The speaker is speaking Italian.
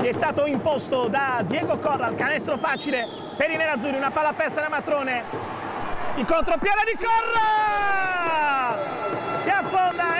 che è stato imposto da Diego Corral, canestro facile per i nerazzurri, una palla persa da Matrone, il contropiede di Corral che affonda